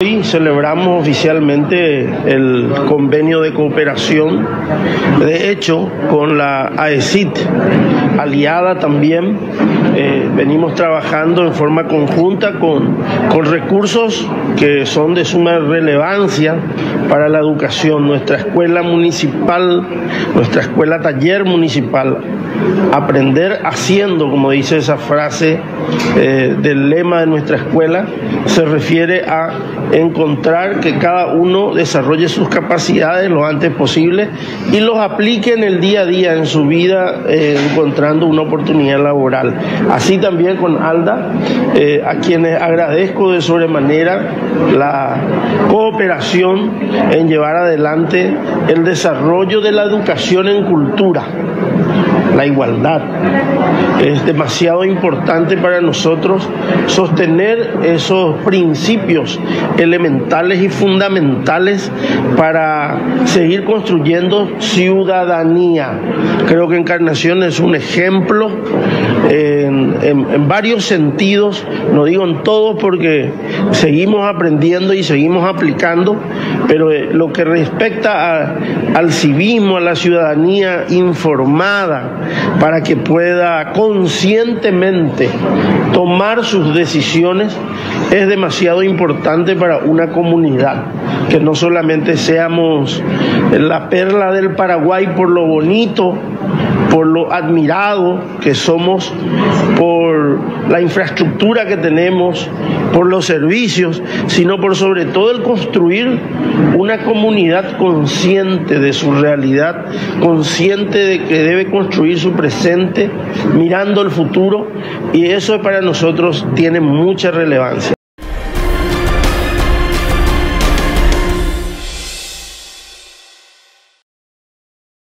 Hoy celebramos oficialmente el convenio de cooperación, de hecho con la AECIT, aliada también, eh, venimos trabajando en forma conjunta con, con recursos que son de suma relevancia para la educación. Nuestra escuela municipal, nuestra escuela taller municipal, aprender haciendo, como dice esa frase eh, del lema de nuestra escuela, se refiere a encontrar que cada uno desarrolle sus capacidades lo antes posible y los aplique en el día a día, en su vida, eh, encontrando una oportunidad laboral. Así también con Alda, eh, a quienes agradezco de sobremanera la cooperación en llevar adelante el desarrollo de la educación en cultura la igualdad. Es demasiado importante para nosotros sostener esos principios elementales y fundamentales para seguir construyendo ciudadanía. Creo que Encarnación es un ejemplo en, varios sentidos, no digo en todos porque seguimos aprendiendo y seguimos aplicando, pero eh, lo que respecta al civismo, a la ciudadanía informada, para que pueda conscientemente tomar sus decisiones, es demasiado importante para una comunidad, que no solamente seamos la perla del Paraguay por lo bonito, por lo admirado que somos, por la infraestructura que tenemos, por los servicios, sino por sobre todo el construir una comunidad consciente de su realidad, consciente de que debe construir su presente, mirando el futuro, y eso para nosotros tiene mucha relevancia.